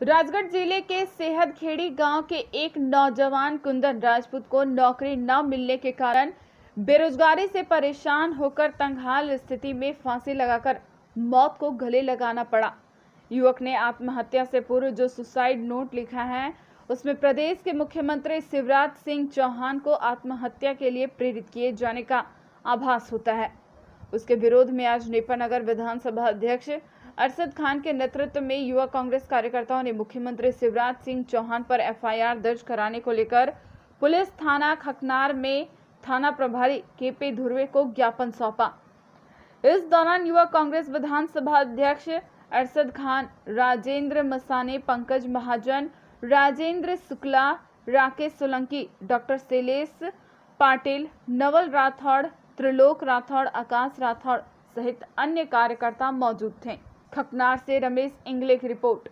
राजगढ़ ज़िले के सेहदखेड़ी गाँव के एक नौजवान कुंदन राजपूत को नौकरी न मिलने के कारण बेरोजगारी से परेशान होकर तंगहाल स्थिति में फांसी लगाकर मौत को गले लगाना पड़ा। युवक ने आत्महत्या से पूर्व जो सुसाइड नोट लिखा है, उसमें प्रदेश के मुख्यमंत्री शिवराज सिंह चौहान को आत्महत्या के लिए प्रेरित किए जाने का आभास होता है। उसके विरोध में आज नेपानगर विधानसभा अध्यक्ष अरशद खान के नेतृत्व में युवा कांग्रेस कार्यकर्ताओं ने मुख्यमंत्री शिवराज सिंह चौहान पर एफआईआर दर्ज कराने को लेकर पुलिस थाना खकनार में थाना प्रभारी के पी धुर्वे को ज्ञापन सौंपा। इस दौरान युवा कांग्रेस विधानसभा अध्यक्ष अरशद खान, राजेंद्र मसाने, पंकज महाजन, राजेंद्र शुक्ला, राकेश सोलंकी, डॉक्टर शैलेश पाटिल, नवल राठौड़ त्रिलोक राठौड़ आकाश राठौड़ सहित अन्य कार्यकर्ता मौजूद थे। खपनार से रमेश इंगले की रिपोर्ट।